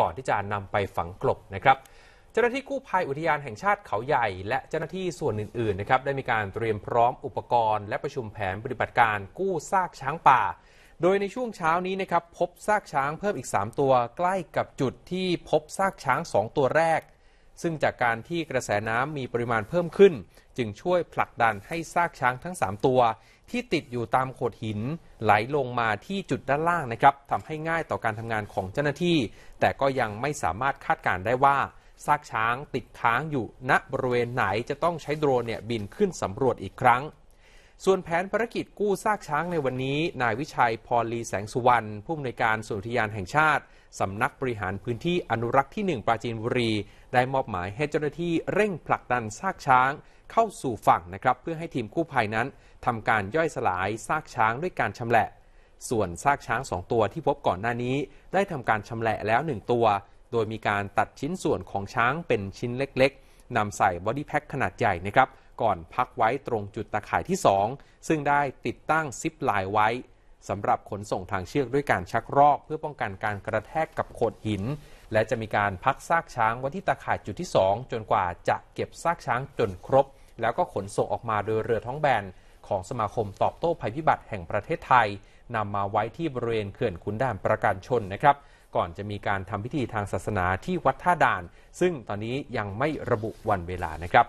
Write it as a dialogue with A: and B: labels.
A: ก่อนที่จะนำไปฝังกลบนะครับเจ้าหน้าที่กู้ภัยอุทยานแห่งชาติเขาใหญ่ และเจ้าหน้าที่ส่วนอื่นๆนะครับได้มีการเตรียมพร้อมอุปกรณ์ และประชุมแผนปฏิบัติการกู้ซากช้างป่า โดยในช่วงเช้านี้นะครับพบซากช้างเพิ่มอีก 3 ตัว ใกล้กับจุดที่พบซากช้าง 2 ตัวแรก ซึ่งจากการที่กระแสน้ำมีปริมาณเพิ่มขึ้น จึงช่วยผลักดันให้ซากช้างทั้ง 3 ตัว ที่ติดอยู่ตามโขดหิน ไหลลงมาที่จุดด้านล่างนะครับทำให้ง่ายต่อการทำงานของเจ้าหน้าที่ แต่ก็ยังไม่สามารถคาดการได้ว่าซากช้างติดค้างอยู่ณบริเวณไหนจะต้องใช้โดรนเนี่ยบินขึ้นสำรวจอีกครั้ง ส่วนแผนภารกิจกู้ซากช้างในวันนี้ นายวิชัยพรลีแสงสุวรรณผู้อำนวยการส่วนอุทยานแห่งชาติสำนักบริหารพื้นที่อนุรักษ์ที่ 1 ปราจีนบุรี ได้มอบหมายให้เจ้าหน้าที่เร่งผลักดันซากช้างเข้าสู่ฝั่งนะครับ เพื่อให้ทีมกู้ภัยนั้นทำการย่อยสลายซากช้างด้วยการชำแหละ ส่วนซากช้าง 2 ตัวที่พบก่อนหน้านี้ ได้ทำการชำแหละแล้ว 1 ตัว โดยมีการตัดชิ้นส่วนของช้างเป็นชิ้นเล็ก ๆนำใส่บอดี้แพ็คขนาดใหญ่นะครับ ก่อนพักไว้ตรงจุดตาข่ายที่ 2 ซึ่งได้ติดตั้งซิปไลน์ไว้สำหรับขนส่งทางเชือกด้วยการชักรอก เพื่อป้องกันการกระแทกกับโขดหิน และจะมีการพักซากช้างไว้ที่ตาข่ายจุดที่ 2 จนกว่าจะเก็บซากช้างจนครบ แล้วก็ขนส่งออกมาโดยเรือท้องแบนของสมาคมตอบโต้ภัยพิบัติแห่งประเทศไทยนำมาไว้ที่บริเวณเขื่อนขุนด่านประการชนนะครับ ก่อนจะมีการทำพิธีทางศาสนาที่วัดท่าด่าน ซึ่งตอนนี้ยังไม่ระบุวันเวลานะครับ